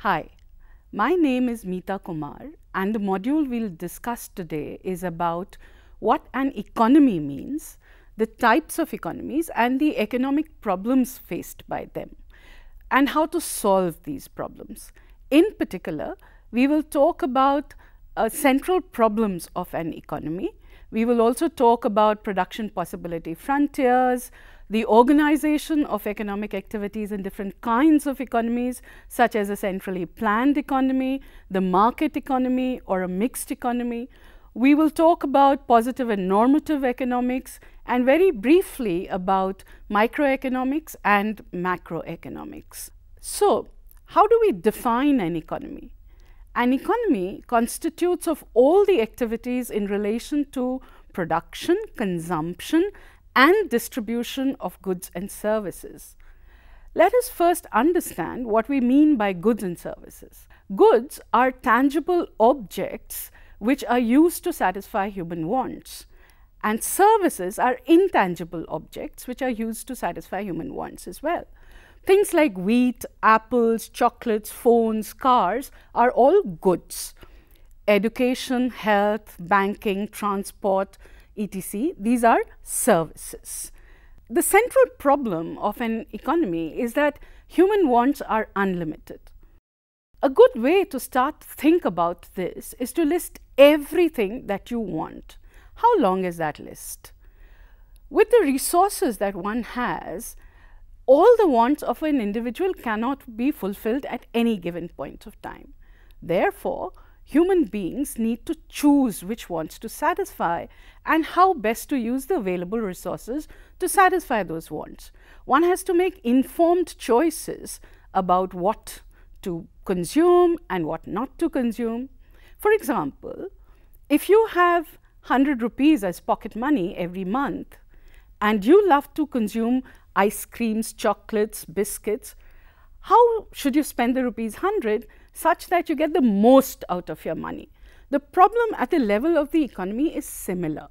Hi, my name is Meeta Kumar and the module we will discuss today is about what an economy means, the types of economies and the economic problems faced by them and how to solve these problems. In particular, we will talk about uh, central problems of an economy. We will also talk about production possibility frontiers, the organization of economic activities in different kinds of economies such as a centrally planned economy, the market economy or a mixed economy. We will talk about positive and normative economics and very briefly about microeconomics and macroeconomics. So, how do we define an economy? An economy constitutes of all the activities in relation to production, consumption and distribution of goods and services. Let us first understand what we mean by goods and services. Goods are tangible objects which are used to satisfy human wants and services are intangible objects which are used to satisfy human wants as well. Things like wheat, apples, chocolates, phones, cars are all goods. Education, health, banking, transport, etc. These are services. The central problem of an economy is that human wants are unlimited. A good way to start to think about this is to list everything that you want. How long is that list? With the resources that one has, all the wants of an individual cannot be fulfilled at any given point of time. Therefore, human beings need to choose which wants to satisfy and how best to use the available resources to satisfy those wants. One has to make informed choices about what to consume and what not to consume. For example, if you have 100 rupees as pocket money every month and you love to consume ice creams, chocolates, biscuits, how should you spend the rupees 100 such that you get the most out of your money. The problem at the level of the economy is similar.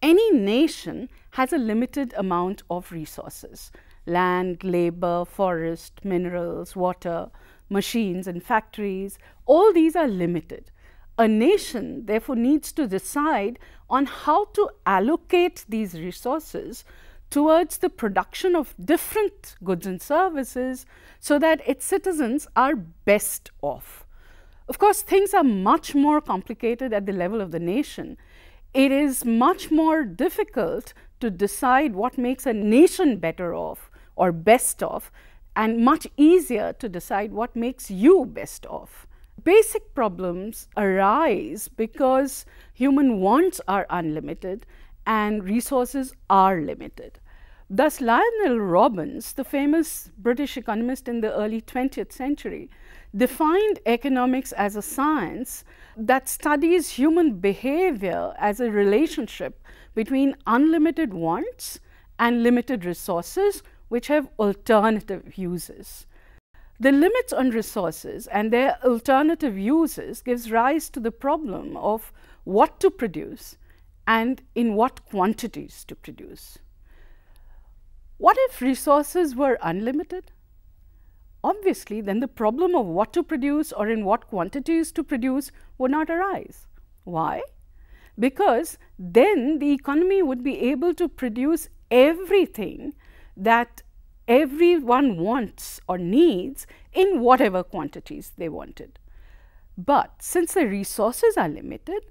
Any nation has a limited amount of resources land, labor, forest, minerals, water, machines and factories, all these are limited. A nation therefore needs to decide on how to allocate these resources towards the production of different goods and services so that its citizens are best off. Of course, things are much more complicated at the level of the nation. It is much more difficult to decide what makes a nation better off or best off and much easier to decide what makes you best off. Basic problems arise because human wants are unlimited and resources are limited. Thus, Lionel Robbins, the famous British economist in the early 20th century, defined economics as a science that studies human behavior as a relationship between unlimited wants and limited resources which have alternative uses. The limits on resources and their alternative uses gives rise to the problem of what to produce and in what quantities to produce. What if resources were unlimited? Obviously, then the problem of what to produce or in what quantities to produce would not arise. Why? Because then the economy would be able to produce everything that everyone wants or needs in whatever quantities they wanted. But since the resources are limited,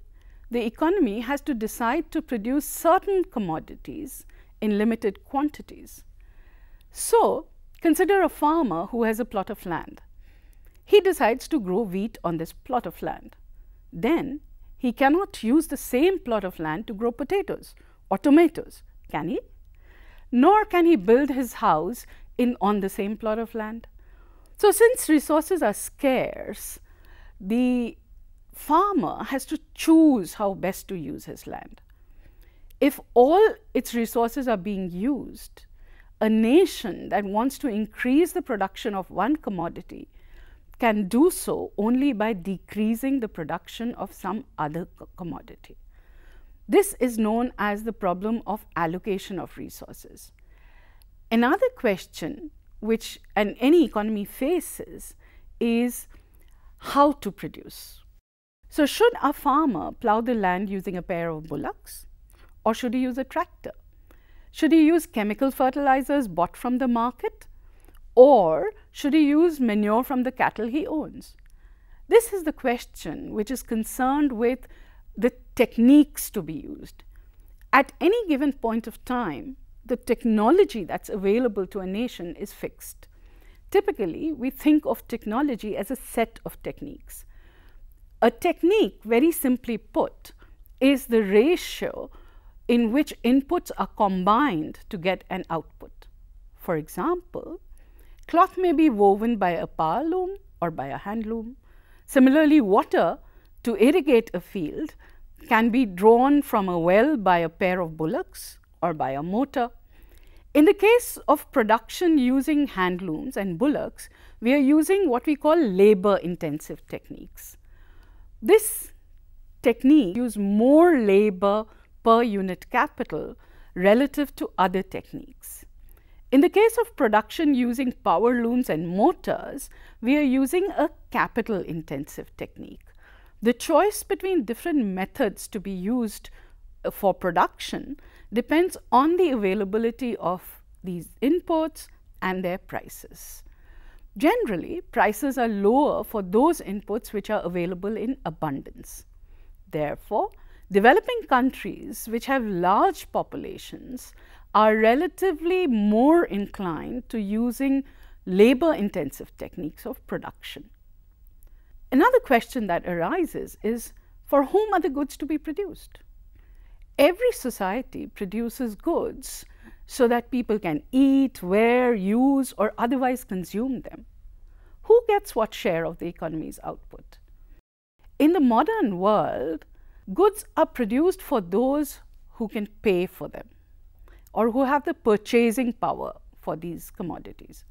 the economy has to decide to produce certain commodities in limited quantities. So, consider a farmer who has a plot of land. He decides to grow wheat on this plot of land. Then, he cannot use the same plot of land to grow potatoes or tomatoes, can he? Nor can he build his house in on the same plot of land. So, since resources are scarce, the farmer has to choose how best to use his land. If all its resources are being used, a nation that wants to increase the production of one commodity can do so only by decreasing the production of some other co commodity. This is known as the problem of allocation of resources. Another question which an, any economy faces is how to produce. So, should a farmer plow the land using a pair of bullocks or should he use a tractor? Should he use chemical fertilizers bought from the market or should he use manure from the cattle he owns? This is the question which is concerned with the techniques to be used. At any given point of time, the technology that's available to a nation is fixed. Typically, we think of technology as a set of techniques. A technique, very simply put, is the ratio in which inputs are combined to get an output. For example, cloth may be woven by a power loom or by a hand loom. Similarly, water to irrigate a field can be drawn from a well by a pair of bullocks or by a motor. In the case of production using hand looms and bullocks, we are using what we call labor intensive techniques. This technique use more labor per unit capital relative to other techniques. In the case of production using power looms and motors, we are using a capital intensive technique. The choice between different methods to be used uh, for production depends on the availability of these inputs and their prices. Generally, prices are lower for those inputs which are available in abundance. Therefore, developing countries which have large populations are relatively more inclined to using labor intensive techniques of production. Another question that arises is for whom are the goods to be produced? Every society produces goods so that people can eat, wear, use, or otherwise consume them. Who gets what share of the economy's output? In the modern world, goods are produced for those who can pay for them or who have the purchasing power for these commodities.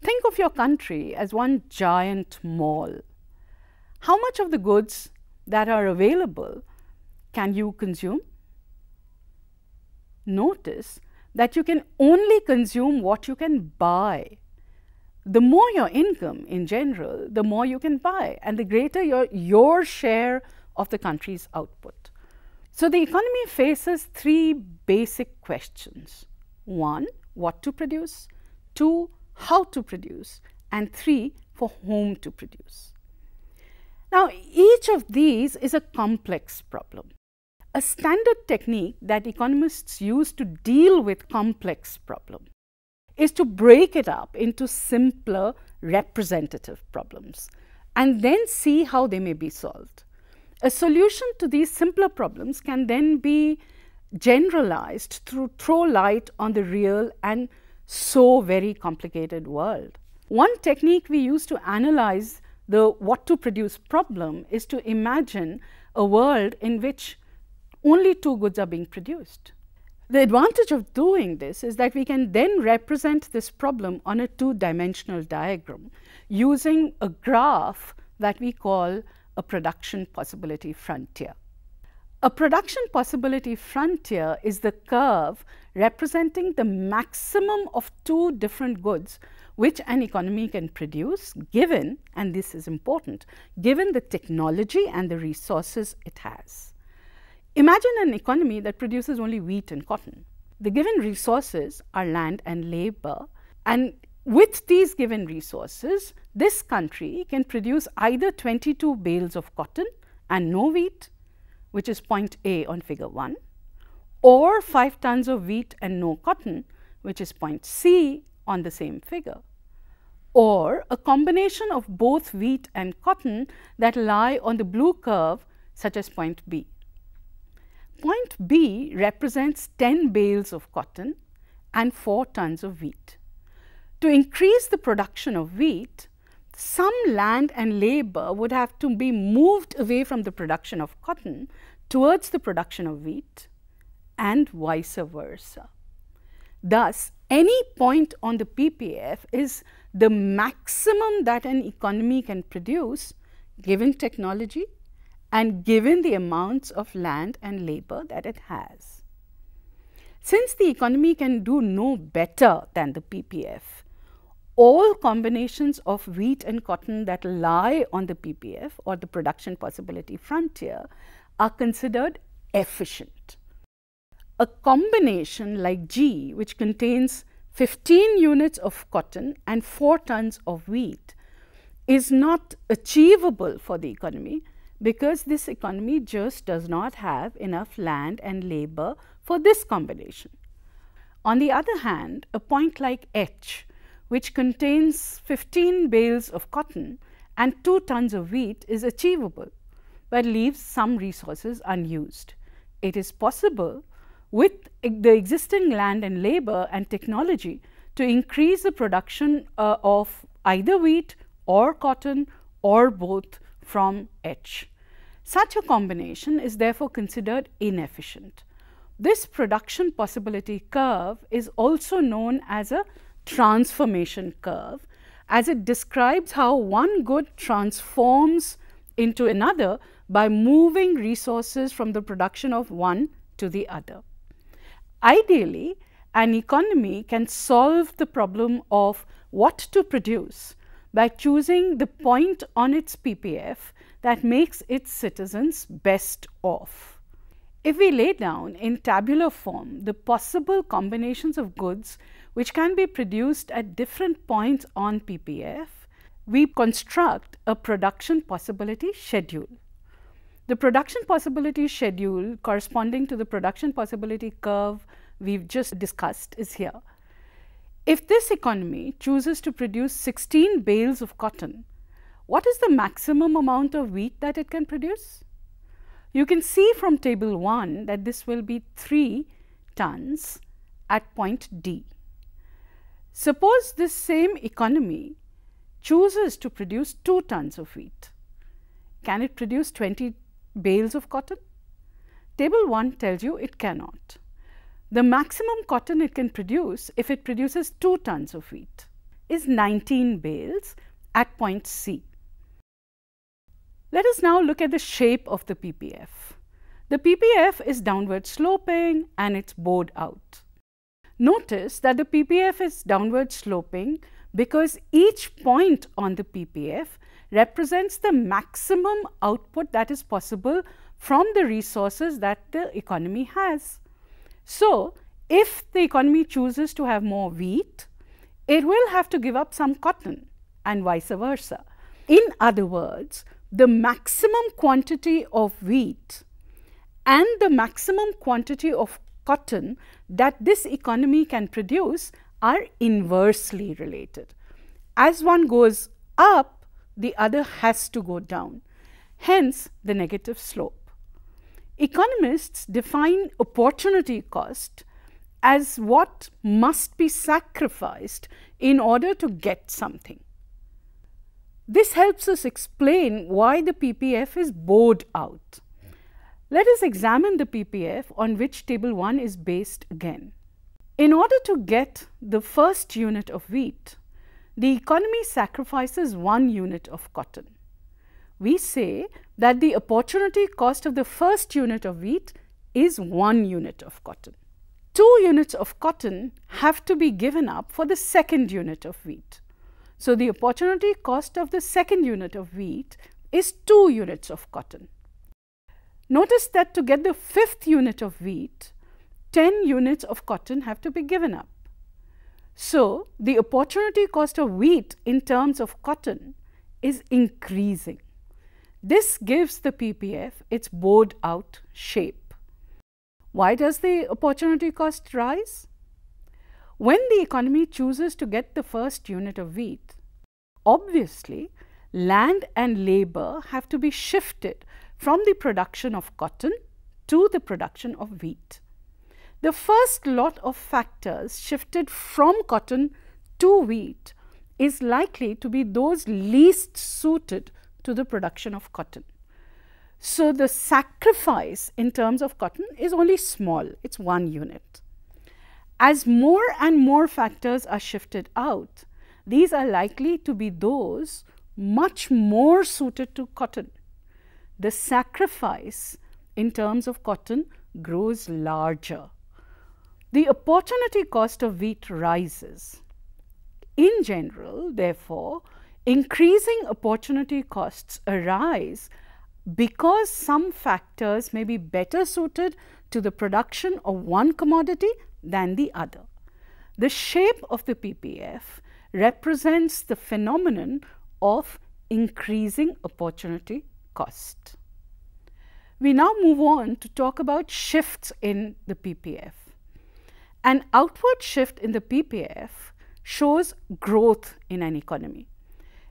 Think of your country as one giant mall. How much of the goods that are available can you consume? Notice that you can only consume what you can buy. The more your income in general, the more you can buy, and the greater your, your share of the country's output. So, the economy faces three basic questions one, what to produce, two, how to produce, and three, for whom to produce. Now, each of these is a complex problem. A standard technique that economists use to deal with complex problems is to break it up into simpler representative problems and then see how they may be solved. A solution to these simpler problems can then be generalized through throw light on the real and so very complicated world. One technique we use to analyze the what to produce problem is to imagine a world in which only two goods are being produced. The advantage of doing this is that we can then represent this problem on a two dimensional diagram using a graph that we call a production possibility frontier. A production possibility frontier is the curve representing the maximum of two different goods which an economy can produce given, and this is important, given the technology and the resources it has. Imagine an economy that produces only wheat and cotton. The given resources are land and labor, and with these given resources, this country can produce either 22 bales of cotton and no wheat, which is point A on figure 1, or 5 tons of wheat and no cotton, which is point C on the same figure, or a combination of both wheat and cotton that lie on the blue curve, such as point B. Point B represents 10 bales of cotton and 4 tons of wheat. To increase the production of wheat, some land and labor would have to be moved away from the production of cotton towards the production of wheat and vice versa. Thus, any point on the PPF is the maximum that an economy can produce given technology and given the amounts of land and labor that it has. Since the economy can do no better than the PPF, all combinations of wheat and cotton that lie on the PPF or the production possibility frontier are considered efficient. A combination like G, which contains 15 units of cotton and 4 tons of wheat, is not achievable for the economy because this economy just does not have enough land and labor for this combination. On the other hand, a point like H, which contains 15 bales of cotton and 2 tons of wheat is achievable, but leaves some resources unused. It is possible with the existing land and labor and technology to increase the production uh, of either wheat or cotton or both from H. Such a combination is therefore considered inefficient. This production possibility curve is also known as a transformation curve as it describes how one good transforms into another by moving resources from the production of one to the other. Ideally, an economy can solve the problem of what to produce by choosing the point on its PPF that makes its citizens best off. If we lay down in tabular form the possible combinations of goods which can be produced at different points on PPF, we construct a production possibility schedule. The production possibility schedule corresponding to the production possibility curve we've just discussed is here. If this economy chooses to produce 16 bales of cotton, what is the maximum amount of wheat that it can produce? You can see from table 1 that this will be 3 tons at point D. Suppose this same economy chooses to produce 2 tons of wheat. Can it produce 20 bales of cotton? Table 1 tells you it cannot. The maximum cotton it can produce if it produces 2 tons of wheat is 19 bales at point C. Let us now look at the shape of the PPF. The PPF is downward sloping and it's bowed out. Notice that the PPF is downward sloping because each point on the PPF represents the maximum output that is possible from the resources that the economy has. So, if the economy chooses to have more wheat, it will have to give up some cotton and vice versa. In other words, the maximum quantity of wheat and the maximum quantity of cotton that this economy can produce are inversely related. As one goes up, the other has to go down, hence the negative slope. Economists define opportunity cost as what must be sacrificed in order to get something. This helps us explain why the PPF is bowed out. Let us examine the PPF on which table 1 is based again. In order to get the first unit of wheat, the economy sacrifices one unit of cotton we say that the opportunity cost of the first unit of wheat is one unit of cotton. Two units of cotton have to be given up for the second unit of wheat. So, the opportunity cost of the second unit of wheat is 2 units of cotton. Notice that to get the fifth unit of wheat, 10 units of cotton have to be given up. So, the opportunity cost of wheat in terms of cotton is increasing. This gives the PPF its bowed out shape. Why does the opportunity cost rise? When the economy chooses to get the first unit of wheat, obviously land and labor have to be shifted from the production of cotton to the production of wheat. The first lot of factors shifted from cotton to wheat is likely to be those least suited to the production of cotton. So, the sacrifice in terms of cotton is only small, it is one unit. As more and more factors are shifted out, these are likely to be those much more suited to cotton. The sacrifice in terms of cotton grows larger. The opportunity cost of wheat rises. in general, therefore, increasing opportunity costs arise because some factors may be better suited to the production of one commodity than the other. The shape of the PPF represents the phenomenon of increasing opportunity cost. We now move on to talk about shifts in the PPF. An outward shift in the PPF shows growth in an economy.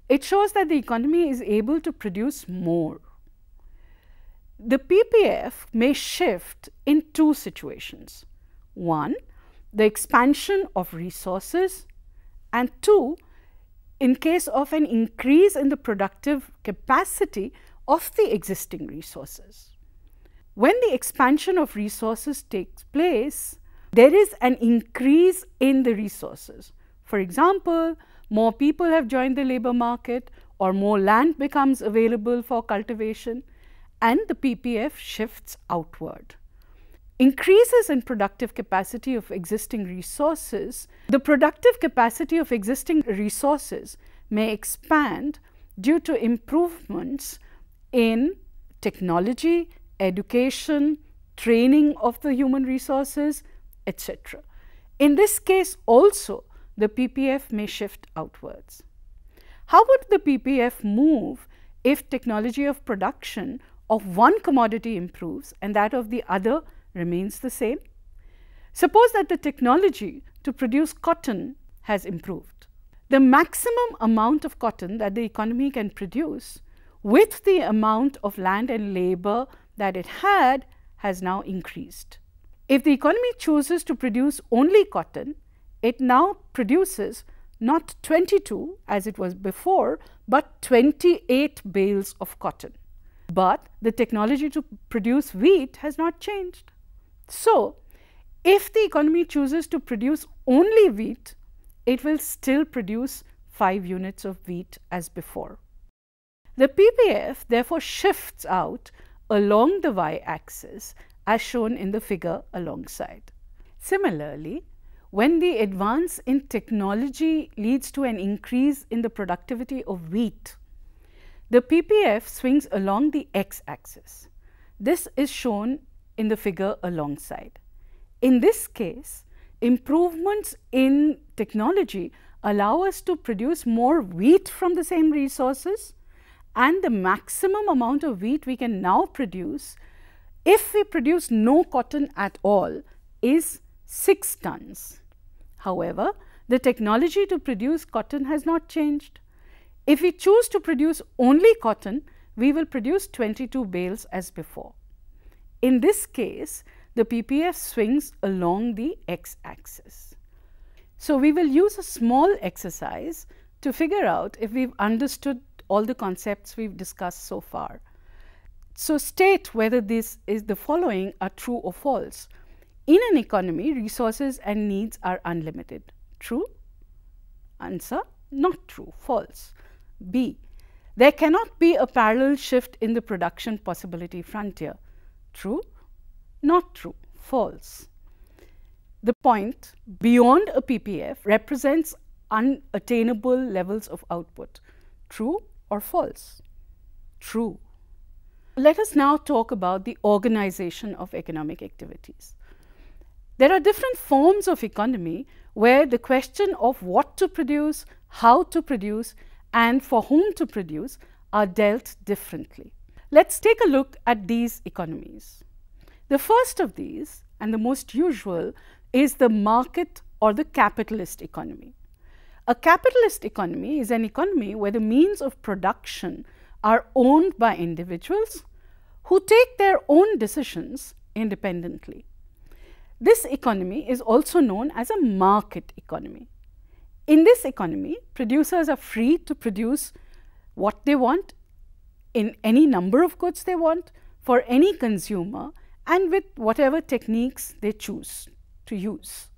It shows that the economy is able to produce more. The PPF may shift in two situations. One, the expansion of resources and two, in case of an increase in the productive capacity of the existing resources. When the expansion of resources takes place, there is an increase in the resources. For example, more people have joined the labor market or more land becomes available for cultivation and the PPF shifts outward. Increases in productive capacity of existing resources, the productive capacity of existing resources may expand due to improvements in technology, education, training of the human resources, etc. In this case also, the PPF may shift outwards. How would the PPF move if technology of production of one commodity improves and that of the other remains the same? Suppose that the technology to produce cotton has improved. The maximum amount of cotton that the economy can produce with the amount of land and labor that it had has now increased. If the economy chooses to produce only cotton, it now produces not 22 as it was before, but 28 bales of cotton. But the technology to produce wheat has not changed. So, if the economy chooses to produce only wheat, it will still produce 5 units of wheat as before. The PPF therefore shifts out along the y axis as shown in the figure alongside. Similarly, when the advance in technology leads to an increase in the productivity of wheat, the PPF swings along the x axis. This is shown in the figure alongside. In this case, improvements in technology allow us to produce more wheat from the same resources and the maximum amount of wheat we can now produce if we produce no cotton at all is 6 tons. However, the technology to produce cotton has not changed. If we choose to produce only cotton, we will produce 22 bales as before. In this case, the PPF swings along the x axis. So, we will use a small exercise to figure out if we have understood all the concepts we have discussed so far. So, state whether this is the following are true or false. In an economy, resources and needs are unlimited. True? Answer not true, false. B. There cannot be a parallel shift in the production possibility frontier. True? Not true, false. The point beyond a PPF represents unattainable levels of output. True or false? True. Let us now talk about the organization of economic activities. There are different forms of economy where the question of what to produce, how to produce and for whom to produce are dealt differently. Let's take a look at these economies. The first of these and the most usual is the market or the capitalist economy. A capitalist economy is an economy where the means of production are owned by individuals who take their own decisions independently. This economy is also known as a market economy. In this economy, producers are free to produce what they want in any number of goods they want for any consumer and with whatever techniques they choose to use.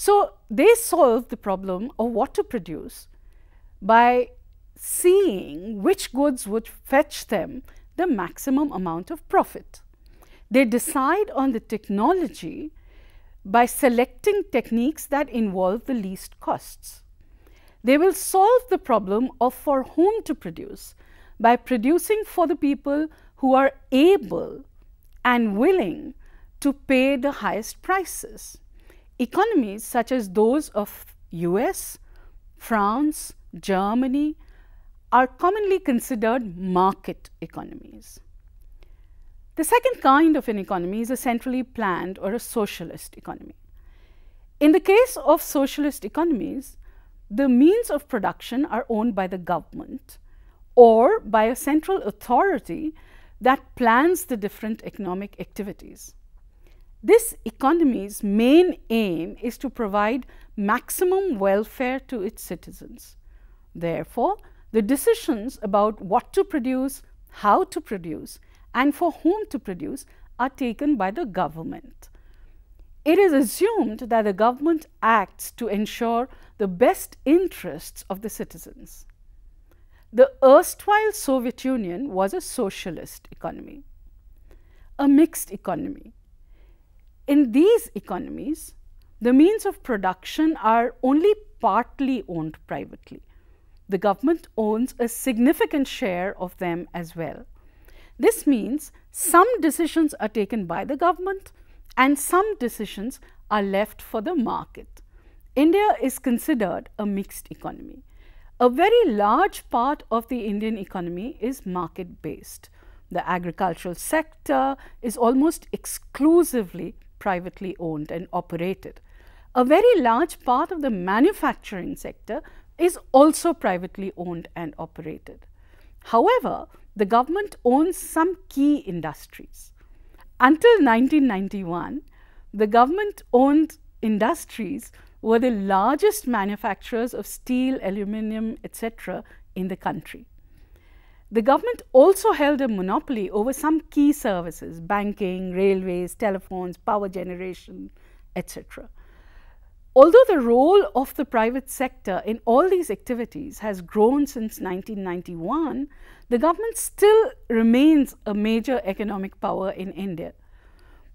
So, they solve the problem of what to produce by seeing which goods would fetch them the maximum amount of profit. They decide on the technology by selecting techniques that involve the least costs. They will solve the problem of for whom to produce by producing for the people who are able and willing to pay the highest prices. Economies such as those of US, France, Germany are commonly considered market economies. The second kind of an economy is a centrally planned or a socialist economy. In the case of socialist economies, the means of production are owned by the government or by a central authority that plans the different economic activities. This economy's main aim is to provide maximum welfare to its citizens. Therefore, the decisions about what to produce, how to produce, and for whom to produce are taken by the government. It is assumed that the government acts to ensure the best interests of the citizens. The erstwhile Soviet Union was a socialist economy, a mixed economy. In these economies, the means of production are only partly owned privately. The government owns a significant share of them as well. This means some decisions are taken by the government and some decisions are left for the market. India is considered a mixed economy. A very large part of the Indian economy is market based. The agricultural sector is almost exclusively privately owned and operated. A very large part of the manufacturing sector is also privately owned and operated. However, the government owns some key industries. Until 1991, the government owned industries were the largest manufacturers of steel, aluminum, etc. in the country. The government also held a monopoly over some key services banking, railways, telephones, power generation, etc. Although the role of the private sector in all these activities has grown since 1991, the government still remains a major economic power in India.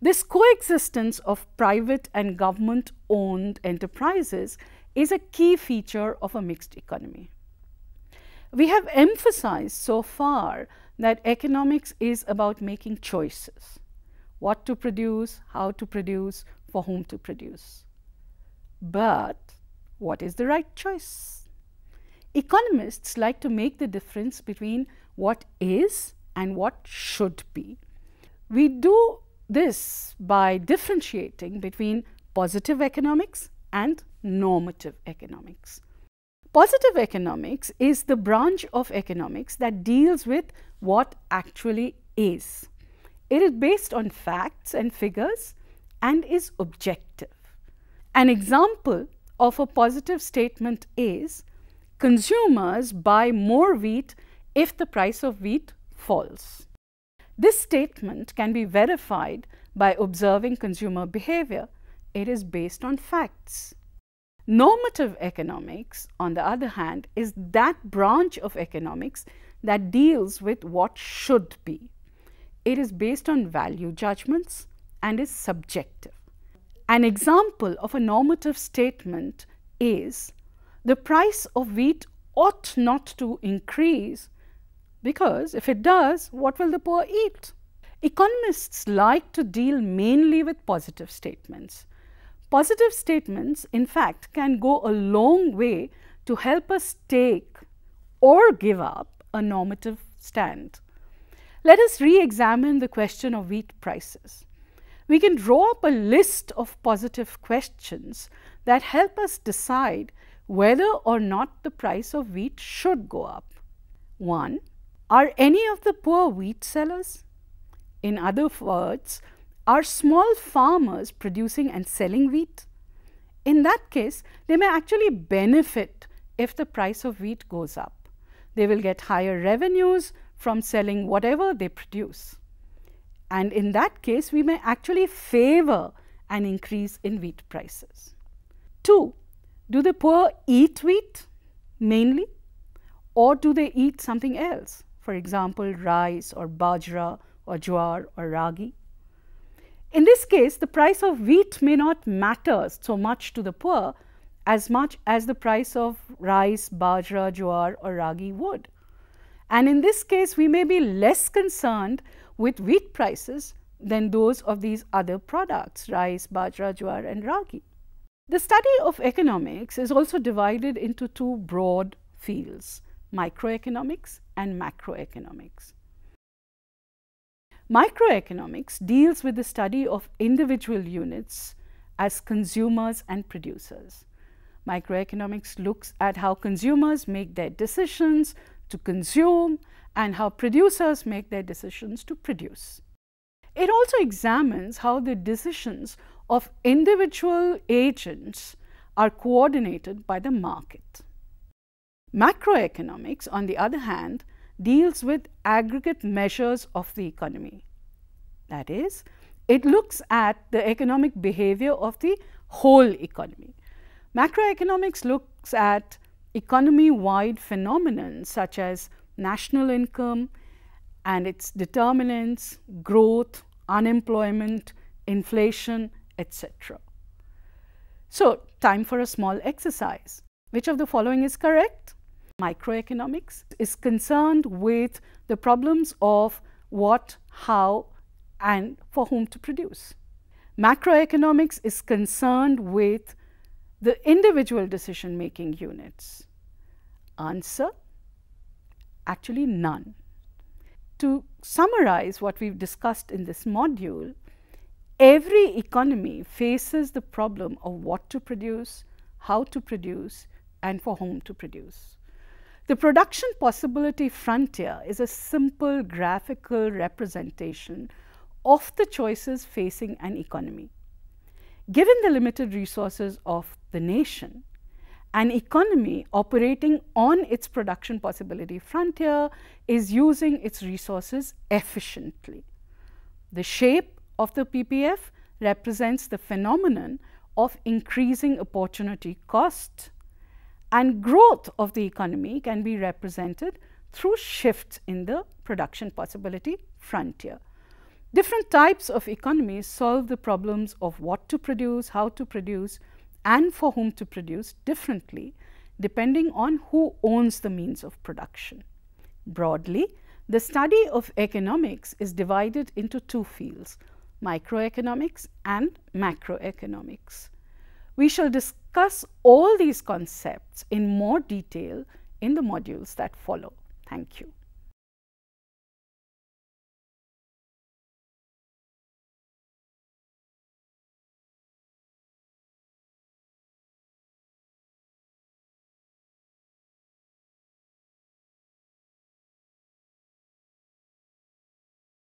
This coexistence of private and government owned enterprises is a key feature of a mixed economy. We have emphasized so far that economics is about making choices what to produce, how to produce, for whom to produce. But what is the right choice? Economists like to make the difference between what is and what should be. We do this by differentiating between positive economics and normative economics. Positive economics is the branch of economics that deals with what actually is. It is based on facts and figures and is objective. An example of a positive statement is consumers buy more wheat if the price of wheat falls. This statement can be verified by observing consumer behavior. It is based on facts. Normative economics, on the other hand, is that branch of economics that deals with what should be. It is based on value judgments and is subjective. An example of a normative statement is the price of wheat ought not to increase because if it does, what will the poor eat? Economists like to deal mainly with positive statements. Positive statements, in fact, can go a long way to help us take or give up a normative stand. Let us re examine the question of wheat prices. We can draw up a list of positive questions that help us decide whether or not the price of wheat should go up. 1. Are any of the poor wheat sellers? In other words, are small farmers producing and selling wheat? In that case, they may actually benefit if the price of wheat goes up. They will get higher revenues from selling whatever they produce. And in that case, we may actually favor an increase in wheat prices. Two, do the poor eat wheat mainly or do they eat something else? for example, rice or bajra or jowar or ragi. In this case, the price of wheat may not matter so much to the poor as much as the price of rice, bajra, jowar or ragi would. And in this case, we may be less concerned with wheat prices than those of these other products, rice, bajra, jowar and ragi. The study of economics is also divided into two broad fields, microeconomics and macroeconomics. Microeconomics deals with the study of individual units as consumers and producers. Microeconomics looks at how consumers make their decisions to consume and how producers make their decisions to produce. It also examines how the decisions of individual agents are coordinated by the market. Macroeconomics, on the other hand, deals with aggregate measures of the economy. That is, it looks at the economic behavior of the whole economy. Macroeconomics looks at economy-wide phenomena such as national income and its determinants, growth, unemployment, inflation, etc. So, time for a small exercise. Which of the following is correct? Microeconomics is concerned with the problems of what, how and for whom to produce. Macroeconomics is concerned with the individual decision making units? Answer actually none. To summarize what we've discussed in this module, every economy faces the problem of what to produce, how to produce and for whom to produce. The production possibility frontier is a simple graphical representation of the choices facing an economy. Given the limited resources of the nation, an economy operating on its production possibility frontier is using its resources efficiently. The shape of the PPF represents the phenomenon of increasing opportunity cost and growth of the economy can be represented through shifts in the production possibility frontier. Different types of economies solve the problems of what to produce, how to produce and for whom to produce differently depending on who owns the means of production. Broadly, the study of economics is divided into two fields, microeconomics and macroeconomics. We shall discuss all these concepts in more detail in the modules that follow. Thank you.